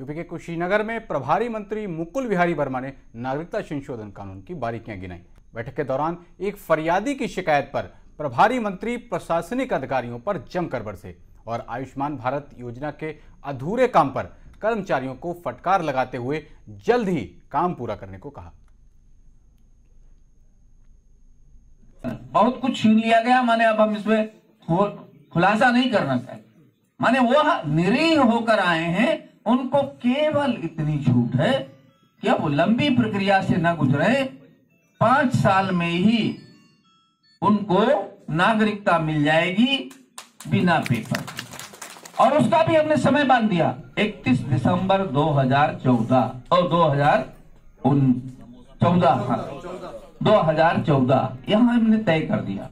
UP के कुशीनगर में प्रभारी मंत्री मुकुल बिहारी वर्मा ने नागरिकता संशोधन कानून की बारीकियाँ गिनाई। बैठक के दौरान एक फरियादी की शिकायत पर प्रभारी मंत्री प्रशासनिक अधिकारियों पर जमकर बरसे और आयुष्मान भारत योजना के अधूरे काम पर कर्मचारियों को फटकार लगाते हुए जल्द ही काम पूरा करने को कहा। बहुत कुछ छीन लिया गया, माने अब हम इसमें खुलासा नहीं करना चाहिए माने वो निरीह होकर आए हैं उनको केवल इतनी छूट है कि अब लंबी प्रक्रिया से न गुजरे, पाँच साल में ही उनको नागरिकता मिल जाएगी बिना पेपर और उसका भी हमने समय बाँध दिया 31 दिसंबर 2014 और 2014 हाँ 2014 यहाँ हमने तय कर दिया।